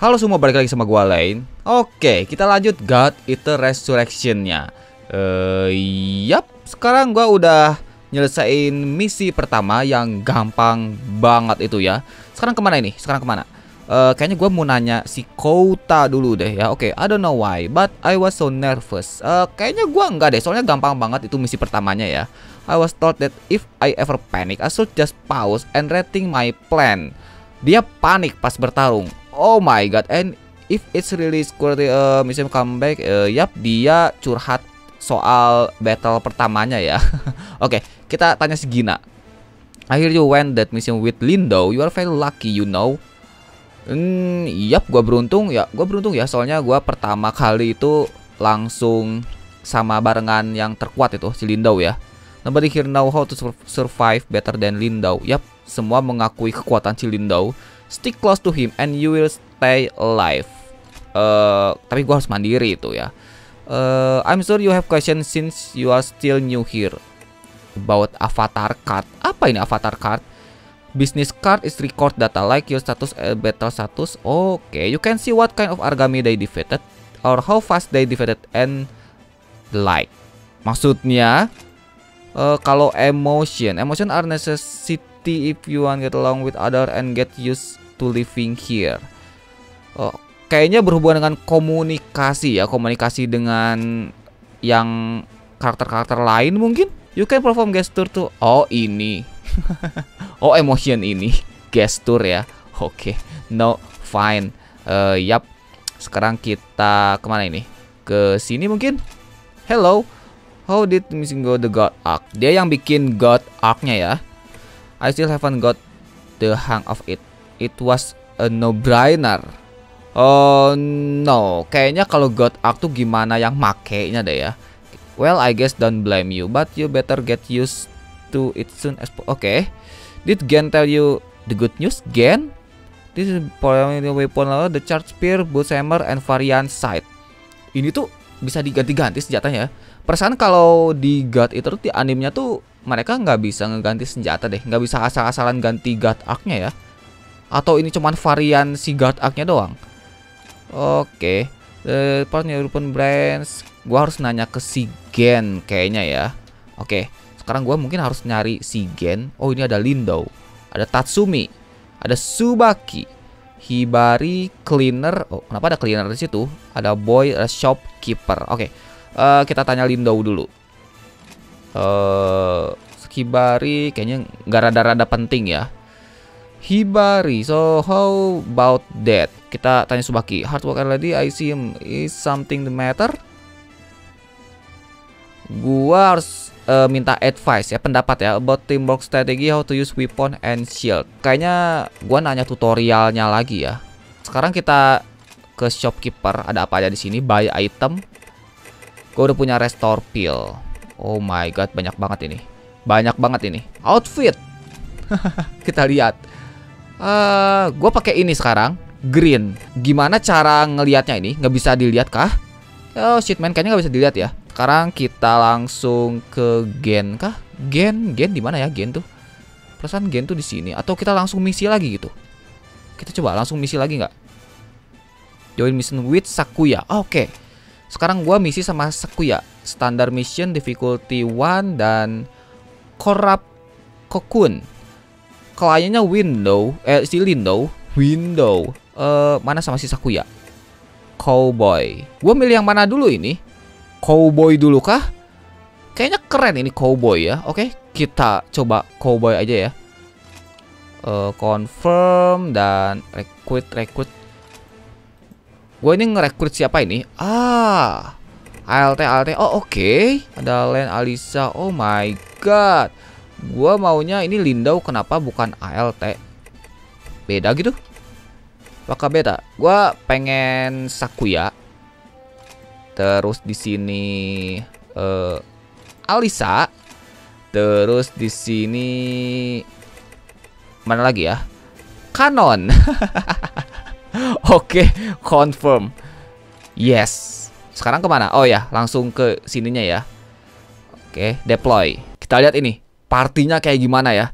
Halo semua, balik lagi sama gua lain. Oke, kita lanjut God Eater Resurrection-nya. Eh, yap, sekarang gua udah nyelesain misi pertama yang gampang banget itu ya. Sekarang ke mana ini? Sekarang ke mana? Uh, kayaknya gue mau nanya si Kota dulu deh ya. Oke, I don't know why, but I was so nervous. Uh, kayaknya gue enggak deh, soalnya gampang banget itu misi pertamanya ya. I was told that if I ever panic, I should just pause and rethink my plan. Dia panik pas bertarung. Oh my god, and if it's really security uh, mission comeback, uh, yap dia curhat soal battle pertamanya ya. Oke, okay, kita tanya si Gina. I hear you went that mission with Lindo. You are very lucky, you know. Hmm, yap, gua beruntung ya. Gua beruntung ya, soalnya gua pertama kali itu langsung sama barengan yang terkuat itu si Lindo ya. Nobody here know how to survive better than Lindau. Yap, semua mengakui kekuatan si Lindau. Stick close to him and you will stay alive. Uh, tapi gua harus mandiri itu ya. Uh, I'm sure you have questions since you are still new here. About avatar card. Apa ini avatar card? Business card is record data like your status uh, battle status. Oke, okay. you can see what kind of argami they defeated or how fast they defeated and like. Maksudnya uh, kalau emotion emotion are necessity if you want get along with other and get used to living here. Uh, kayaknya berhubungan dengan komunikasi ya komunikasi dengan yang karakter-karakter lain mungkin. You can perform gesture tuh. Oh ini. Oh emotion ini. Gesture ya. Oke. Okay. no fine. Uh, yap. Sekarang kita ke mana ini? Ke sini mungkin? Hello. How did missing go the God Arc? Dia yang bikin God Arc-nya ya. I still haven't got the hang of it. It was a no-brainer. Oh no, kayaknya kalau God Arc tuh gimana yang makainya deh ya. Well, I guess don't blame you, but you better get used to it soon as Oke. Okay. Did Gen tell you the good news? Gen? This is the weapon the charge spear, boots hammer, and variant sight. Ini tuh bisa diganti-ganti senjatanya perasaan kalau di God itu di animenya tuh mereka nggak bisa ngeganti senjata deh nggak bisa asal-asalan ganti God arc-nya ya atau ini cuman varian si God arc-nya doang? Oke. Okay. partner European brands. Gua harus nanya ke si Gen kayaknya ya. Oke. Okay. sekarang gua mungkin harus nyari si Gen. Oh ini ada Lindo. Ada Tatsumi. Ada Subaki. Hibari cleaner. Oh kenapa ada cleaner di situ? Ada boy ada shopkeeper. Oke. Okay uh, kita tanya Lindo dulu. Uh, Hibari kayaknya nggak rada-rada penting ya. Hibari, so how about that? Kita tanya Subaki. Hard work lady, I see him. Is something the matter? Gua harus uh, minta advice ya, pendapat ya about teamwork strategy, how to use weapon and shield. Kayaknya gua nanya tutorialnya lagi ya. Sekarang kita ke shopkeeper, ada apa aja di sini? Buy item, Gue udah punya restore pill. Oh my god, banyak banget ini. Banyak banget ini. Outfit. Kita lihat. Eh, gue pakai ini sekarang. Green. Gimana cara ngelihatnya ini? Nggak bisa dilihat kah? Oh shit man, kayaknya nggak bisa dilihat ya. Sekarang kita langsung ke gen kah? Gen, gen di mana ya gen tuh? Perasaan gen tuh di sini. Atau kita langsung misi lagi gitu? Kita coba langsung misi lagi nggak? Join mission with Sakuya. Oke. Okay. Sekarang gua misi sama Sakuya. Standard mission difficulty 1 dan Corrupt Cocoon. Kliennya Window, eh si Lindo, Window. Eh mana sama si Sakuya? Cowboy. Gua milih yang mana dulu ini? Cowboy dulu kah? Kayaknya keren ini cowboy ya. Oke, kita coba cowboy aja ya. Uh, confirm dan recruit recruit Gue ini ngerekrut siapa ini? Ah, ALT ALT. Oh oke, okay. ada Len Alisa. Oh my god. Gue maunya ini Lindau. Kenapa bukan ALT? Beda gitu? Apakah beda? Gue pengen Sakuya. Terus di sini uh, Alisa. Terus di sini mana lagi ya? Kanon. Oke, confirm. Yes. Sekarang ke mana? Oh ya, langsung ke sininya ya. Oke, deploy. Kita lihat ini, partinya kayak gimana ya.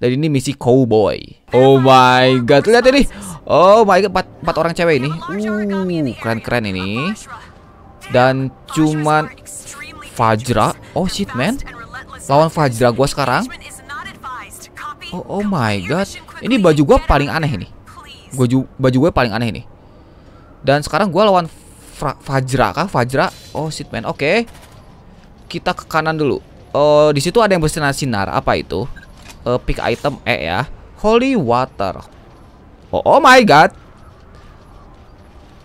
Dan ini misi cowboy. Oh my god, lihat ini. Oh my god, empat, empat orang cewek ini. Uh, keren-keren ini. Dan cuman Fajra. Oh shit man. Lawan Fajra gua sekarang. Oh, oh my god. Ini baju gua paling aneh ini. Baju baju gue paling aneh ini. Dan sekarang gua lawan Fra Fajra kah? Fajra. Oh shit man. Oke. Okay. Kita ke kanan dulu. Oh, di situ ada yang bersinar-sinar. Apa itu? Uh, pick item E ya. Holy water. Oh, oh my god.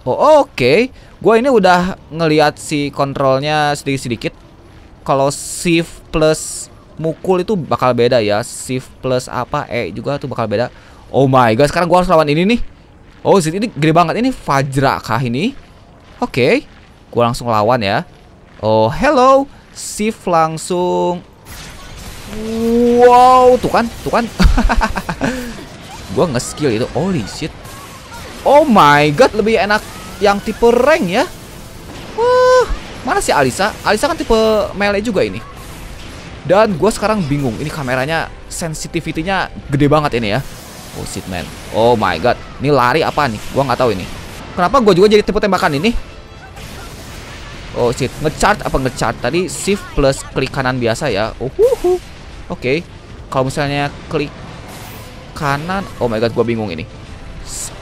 Oh, oke. Okay. Gua ini udah ngelihat si kontrolnya sedikit-sedikit. Kalau shift plus mukul itu bakal beda ya. Shift plus apa E juga tuh bakal beda. Oh my god, sekarang gua harus lawan ini nih. Oh, ini gede banget. Ini Fajra kah ini? Oke. Okay. Gua langsung lawan ya. Oh, hello. Shift langsung Wow, tuh kan, tuh kan. Gua nge-skill itu. Holy shit. Oh my god, lebih enak yang tipe rank ya. Wah, mana sih Alisa? Alisa kan tipe melee juga ini. Dan gue sekarang bingung. Ini kameranya sensitivity-nya gede banget ini ya. Oh shit man. Oh my god. Ini lari apa nih? Gua nggak tahu ini. Kenapa gue juga jadi tipe tembakan ini? Oh shit, ngechart apa ngechart? Tadi shift plus klik kanan biasa ya. Oh, Oke. Okay. Kalau misalnya klik kanan. Oh my god, gua bingung ini.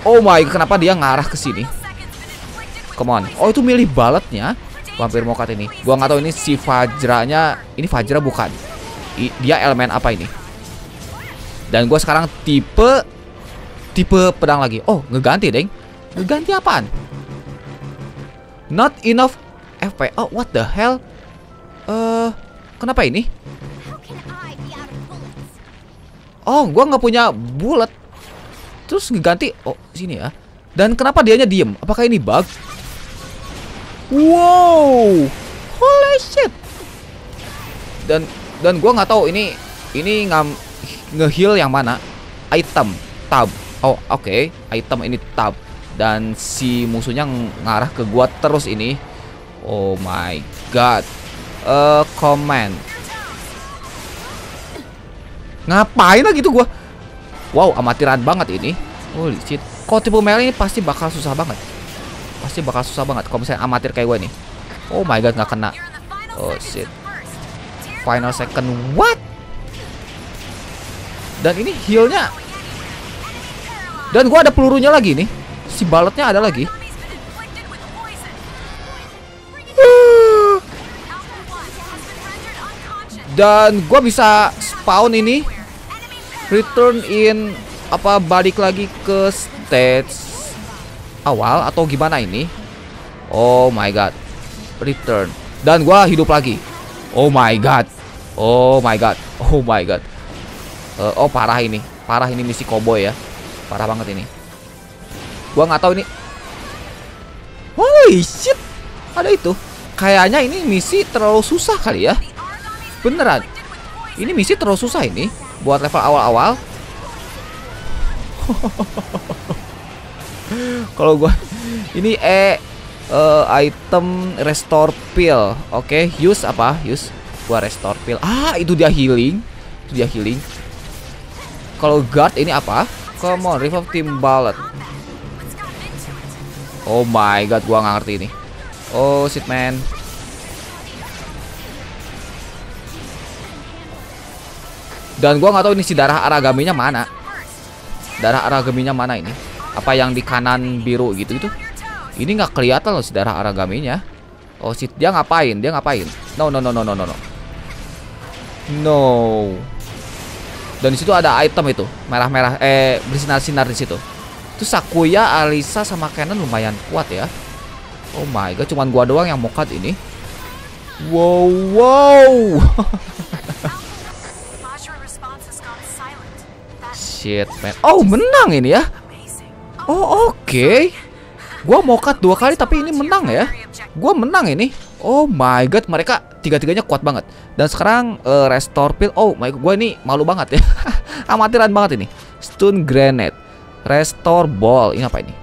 Oh my god, kenapa dia ngarah ke sini? Come on. Oh, itu milih baletnya. Vampir mokat ini. Gua nggak tahu ini si Fajranya. Ini Fajra bukan. I, dia elemen apa ini? Dan gua sekarang tipe tipe pedang lagi. Oh, ngeganti, Deng. Ngeganti apaan? Not enough FP. Oh, what the hell? Eh, uh, kenapa ini? Oh, gua nggak punya bullet. Terus ngeganti. Oh, sini ya. Dan kenapa dianya diem? Apakah ini bug? Wow, holy shit. Dan dan gua nggak tahu ini ini ngam ngeheal yang mana? Item, tab. Oh, oke. Okay. Item ini tab. Dan si musuhnya ngarah ke gua terus ini. Oh my god. Uh, command Ngapain lah gitu gua? Wow, amatiran banget ini. Holy shit. Kalau tipe melee ini pasti bakal susah banget. Pasti bakal susah banget kalau misalnya amatir kayak gue nih. Oh my god, nggak kena. Oh shit. Final second. What? Dan ini healnya. Dan gua ada pelurunya lagi nih. Si baletnya ada lagi. Dan gua bisa spawn ini return in apa balik lagi ke stage awal atau gimana ini? Oh my god. Return. Dan gua hidup lagi. Oh my god. Oh my god. Oh my god. Uh, oh parah ini. Parah ini misi cowboy ya. Parah banget ini. Gua nggak tahu ini. Holy shit. Ada itu. Kayaknya ini misi terlalu susah kali ya. Beneran. Ini misi terus susah ini buat level awal-awal. Kalau gua ini e uh, item restore pill. Oke, okay, use apa? Use gua restore pill. Ah, itu dia healing. Itu dia healing. Kalau guard ini apa? Come on, revive team ballot. Oh my god, gua nggak ngerti ini. Oh shit man. Dan gua nggak tahu ini si darah aragaminya mana. Darah aragaminya mana ini? Apa yang di kanan biru gitu itu? Ini nggak kelihatan loh si darah aragaminya. Oh si dia ngapain? Dia ngapain? No no no no no no no. No. Dan di situ ada item itu merah-merah eh bersinar-sinar di situ. Itu Sakuya, Alisa sama Canon lumayan kuat ya. Oh my god, cuman gua doang yang mokat ini. Wow, wow. shit, man. Oh, menang ini ya. Oh, oke. Okay. Gua mau cut dua kali tapi ini menang ya. Gua menang ini. Oh my god, mereka tiga-tiganya kuat banget. Dan sekarang uh, restore pill. Oh my god, gua ini malu banget ya. Amatiran banget ini. Stun grenade. Restore ball. Ini apa ini?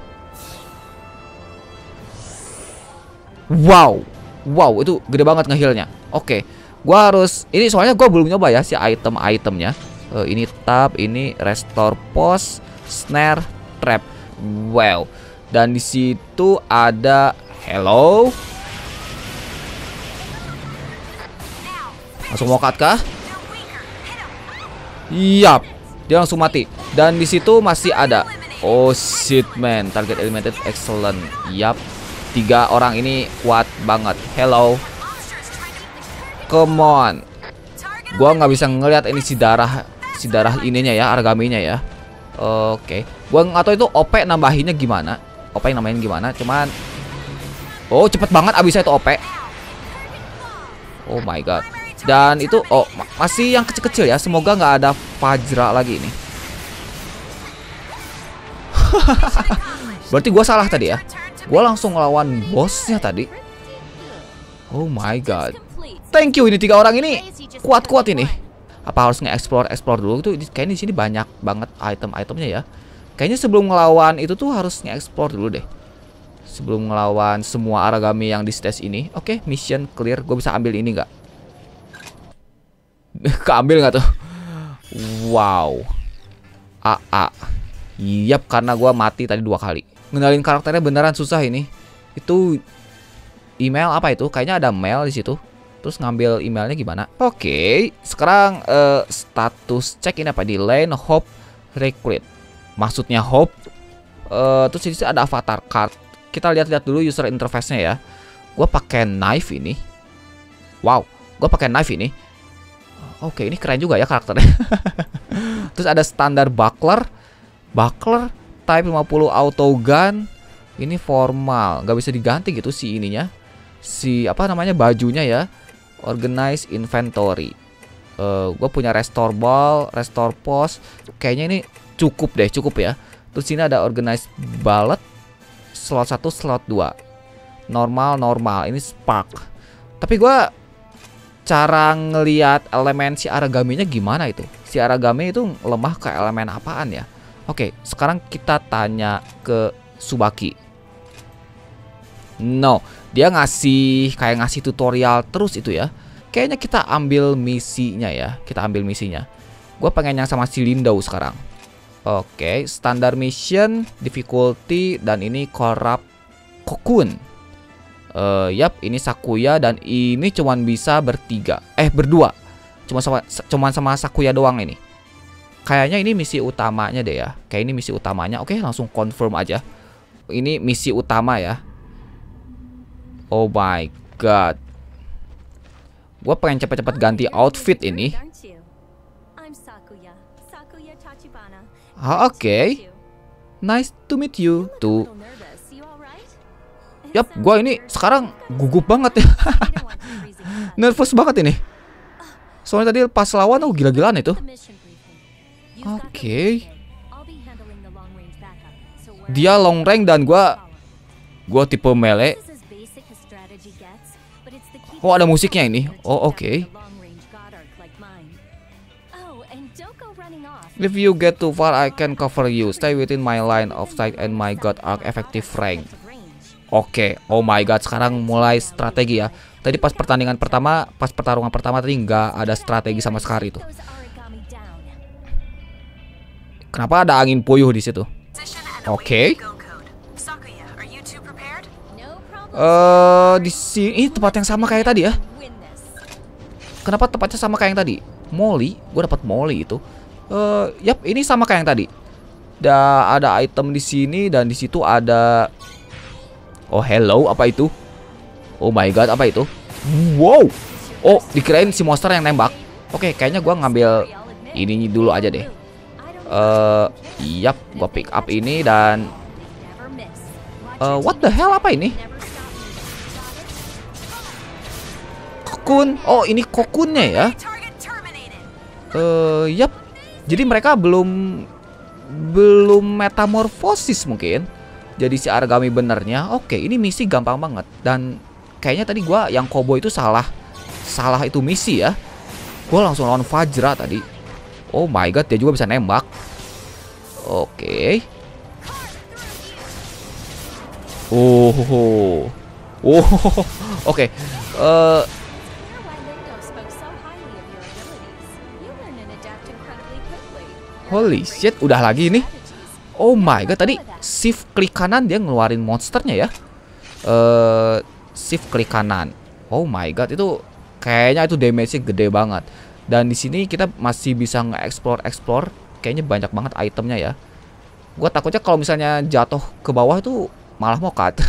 Wow. Wow, itu gede banget ngehilnya. Oke. Okay. Gua harus ini soalnya gua belum nyoba ya si item-itemnya uh, ini tab ini restore post snare trap Wow. Dan di situ ada hello. Langsung mau cut kah? Yap, dia langsung mati. Dan di situ masih ada. Oh shit man, target eliminated excellent. Yap, tiga orang ini kuat banget. Hello, come on. Gua nggak bisa ngelihat ini si darah, si darah ininya ya, argaminya ya. Oke, okay. gua tahu itu OP nambahinnya gimana. OP nambahin gimana? Cuman, oh cepet banget abisnya itu OP. Oh my god. Dan itu oh masih yang kecil-kecil ya. Semoga nggak ada Fajra lagi ini. Berarti gue salah tadi ya. Gue langsung ngelawan bosnya tadi. Oh my god. Thank you ini tiga orang ini kuat-kuat ini. Apa harus nge-explore explore dulu tuh kayaknya di sini banyak banget item-itemnya ya. Kayaknya sebelum ngelawan itu tuh harus nge-explore dulu deh. Sebelum ngelawan semua aragami yang di stage ini. Oke, okay, mission clear. Gue bisa ambil ini nggak? Keambil nggak tuh? Wow. AA. Yap, karena gue mati tadi dua kali. Ngenalin karakternya beneran susah ini. Itu email apa itu? Kayaknya ada mail di situ. Terus ngambil emailnya gimana? Oke, okay, sekarang uh, status cek ini apa di Lane Hope Recruit. Maksudnya Hope. Uh, terus di ada avatar card. Kita lihat-lihat dulu user interface-nya ya. Gue pakai knife ini. Wow, gue pakai knife ini Oke, ini keren juga ya karakternya. Terus ada standar buckler, buckler type 50 auto gun. Ini formal, nggak bisa diganti gitu si ininya. Si apa namanya bajunya ya. Organize inventory. Uh, eh, gue punya restore ball, restore post. Kayaknya ini cukup deh, cukup ya. Terus sini ada organize ballot, slot 1, slot 2. Normal, normal. Ini spark. Tapi gue cara ngelihat elemen si aragaminya gimana itu? Si aragami itu lemah ke elemen apaan ya? Oke, sekarang kita tanya ke Subaki. No, dia ngasih kayak ngasih tutorial terus itu ya. Kayaknya kita ambil misinya ya. Kita ambil misinya. Gue pengen yang sama si Lindau sekarang. Oke, standar mission, difficulty, dan ini corrupt cocoon. Uh, yap, ini Sakuya dan ini cuman bisa bertiga. Eh, berdua. Cuma sama cuman sama Sakuya doang ini. Kayaknya ini misi utamanya deh ya. Kayak ini misi utamanya. Oke, langsung confirm aja. Ini misi utama ya. Oh my god. Gue pengen cepet-cepet ganti outfit ini. Ah, Oke. Okay. Nice to meet you. Tuh Yap, gue ini sekarang gugup banget ya. Nervous banget ini. Soalnya tadi pas lawan oh gila-gilaan itu. Oke. Okay. Dia long range dan gue gue tipe melee. Oh ada musiknya ini. Oh oke. Okay. If you get too far, I can cover you. Stay within my line of sight and my god arc effective range. Oke, okay. oh my god, sekarang mulai strategi ya. Tadi pas pertandingan pertama, pas pertarungan pertama tadi nggak ada strategi sama sekali tuh. Kenapa ada angin puyuh di situ? Oke. Okay. Uh, di sini ini tempat yang sama kayak tadi ya. Kenapa tempatnya sama kayak yang tadi? Molly, gue dapat Molly itu. Uh, yap, ini sama kayak yang tadi. Da, ada item di sini dan di situ ada Oh hello apa itu? Oh my god apa itu? Wow. Oh dikirain si monster yang nembak. Oke kayaknya gue ngambil ini dulu aja deh. Eh uh, yap gue pick up ini dan uh, what the hell apa ini? Kokun. Oh ini kokunnya ya. Eh uh, yap. Jadi mereka belum belum metamorfosis mungkin. Jadi si Aragami benernya. Oke ini misi gampang banget. Dan kayaknya tadi gua yang Kobo itu salah. Salah itu misi ya. Gua langsung lawan Fajra tadi. Oh my god dia juga bisa nembak. Oke. Oh oh oh oke. Okay. uh, Holy shit, udah lagi nih. Oh my god, tadi shift klik kanan dia ngeluarin monsternya ya. Uh, shift klik kanan. Oh my god, itu kayaknya itu damage-nya gede banget. Dan di sini kita masih bisa nge-explore explore, kayaknya banyak banget itemnya ya. Gua takutnya kalau misalnya jatuh ke bawah itu malah mokat.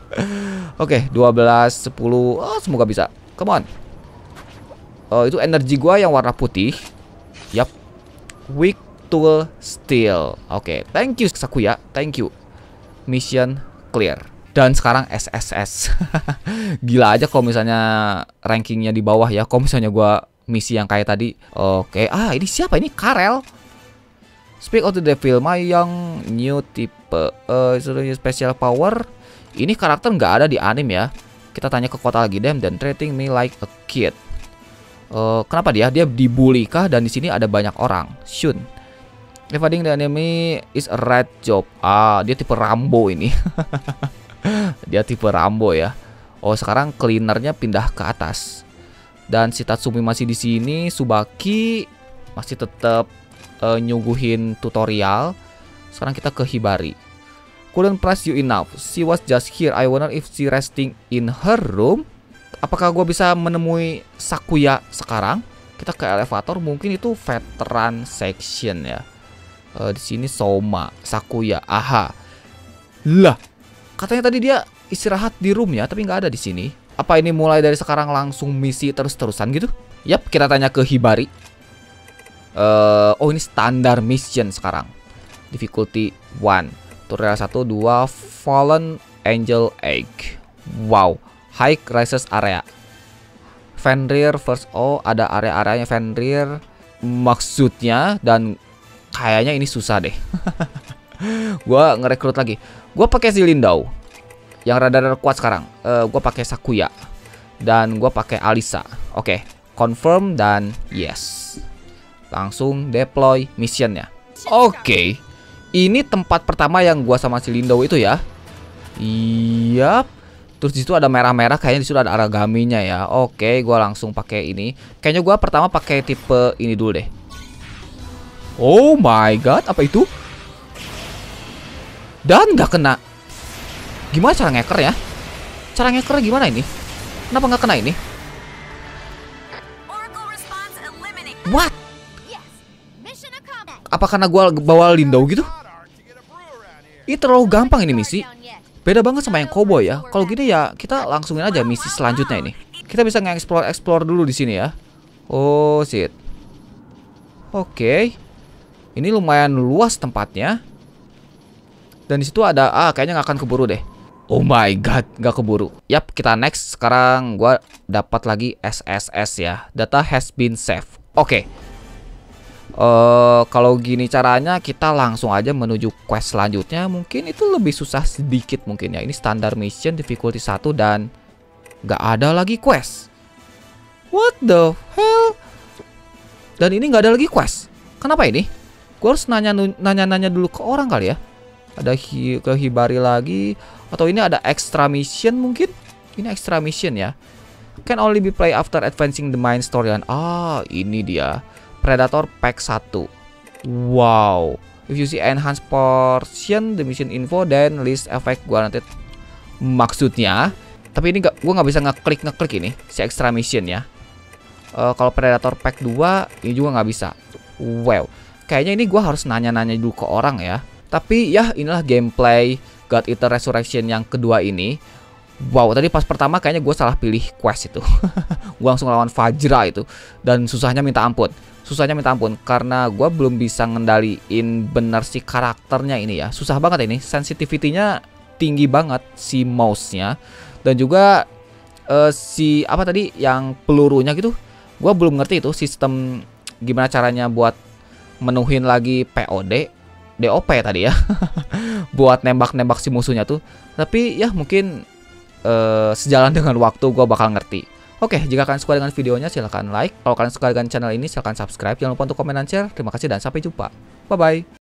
Oke, okay, 12 10. Oh, semoga bisa. Come on. Oh, itu energi gua yang warna putih. Yap. Weak tool steel. Oke, okay, thank you Sakuya. Thank you. Mission clear. Dan sekarang SSS. Gila aja kalau misalnya rankingnya di bawah ya. Kalau misalnya gua misi yang kayak tadi. Oke, okay. ah ini siapa ini? Karel. Speak of the Devil, my young new type uh, special power. Ini karakter nggak ada di anime ya. Kita tanya ke kota lagi dem dan treating me like a kid. Uh, kenapa dia? Dia dibully kah? Dan di sini ada banyak orang. Shun. Evading the enemy is a red job. Ah, dia tipe Rambo ini. dia tipe Rambo ya. Oh, sekarang cleanernya pindah ke atas. Dan si Tatsumi masih di sini, Subaki masih tetap uh, nyuguhin tutorial. Sekarang kita ke Hibari couldn't press you enough. She was just here. I wonder if she resting in her room. Apakah gue bisa menemui Sakuya sekarang? Kita ke elevator. Mungkin itu veteran section ya. Uh, di sini Soma, Sakuya. Aha. Lah, katanya tadi dia istirahat di room ya, tapi nggak ada di sini. Apa ini mulai dari sekarang langsung misi terus-terusan gitu? Yap, kita tanya ke Hibari. Uh, oh ini standar mission sekarang. Difficulty 1. Tutorial 1 2 Fallen Angel Egg. Wow, High Crisis Area. Fenrir first oh ada area-areanya Fenrir maksudnya dan kayaknya ini susah deh. gua ngerekrut lagi. Gua pakai Zilindau yang rada-rada kuat sekarang. Uh, gua pakai Sakuya dan gua pakai Alisa. Oke, okay. confirm dan yes. Langsung deploy missionnya. Oke. Okay. Ini tempat pertama yang gua sama si Lindo itu ya. Iya. Terus di situ ada merah-merah kayaknya di situ ada aragaminya ya. Oke, gua langsung pakai ini. Kayaknya gua pertama pakai tipe ini dulu deh. Oh my god, apa itu? Dan nggak kena. Gimana cara ngeker ya? Cara ngeker gimana ini? Kenapa nggak kena ini? What? Apa karena gua bawa Lindo gitu? Ini terlalu gampang ini misi. Beda banget sama yang cowboy ya. Kalau gini ya kita langsungin aja misi selanjutnya ini. Kita bisa nge-explore explore dulu di sini ya. Oh, shit. Oke. Okay. Ini lumayan luas tempatnya. Dan di situ ada ah kayaknya nggak akan keburu deh. Oh my god, nggak keburu. Yap, kita next. Sekarang gua dapat lagi SSS ya. Data has been saved. Oke. Okay uh, kalau gini caranya kita langsung aja menuju quest selanjutnya mungkin itu lebih susah sedikit mungkin ya ini standar mission difficulty 1 dan nggak ada lagi quest what the hell dan ini nggak ada lagi quest kenapa ini gue harus nanya nanya nanya dulu ke orang kali ya. Ada hi ke hibari lagi atau ini ada extra mission mungkin? Ini extra mission ya. Can only be play after advancing the main storyline ah ini dia. Predator Pack 1 Wow. If you see enhanced portion the mission info then list effect nanti Maksudnya Tapi ini gak, gue nggak bisa ngeklik ngeklik ini Si extra mission ya. Uh, Kalau Predator Pack 2 Ini juga nggak bisa. Wow Kayaknya ini gue harus nanya-nanya dulu ke orang ya. Tapi ya inilah gameplay God Eater Resurrection yang kedua ini. Wow, tadi pas pertama kayaknya gue salah pilih quest itu. gue langsung lawan Fajra itu. Dan susahnya minta ampun. Susahnya minta ampun karena gue belum bisa ngendaliin benar si karakternya ini ya. Susah banget ini. Sensitivitinya tinggi banget si mouse-nya. Dan juga uh, si apa tadi yang pelurunya gitu. Gue belum ngerti itu sistem gimana caranya buat menuhin lagi POD DOP tadi ya buat nembak-nembak si musuhnya tuh tapi ya mungkin uh, sejalan dengan waktu gue bakal ngerti Oke, jika kalian suka dengan videonya silahkan like. Kalau kalian suka dengan channel ini silahkan subscribe. Jangan lupa untuk komen dan share. Terima kasih dan sampai jumpa. Bye-bye.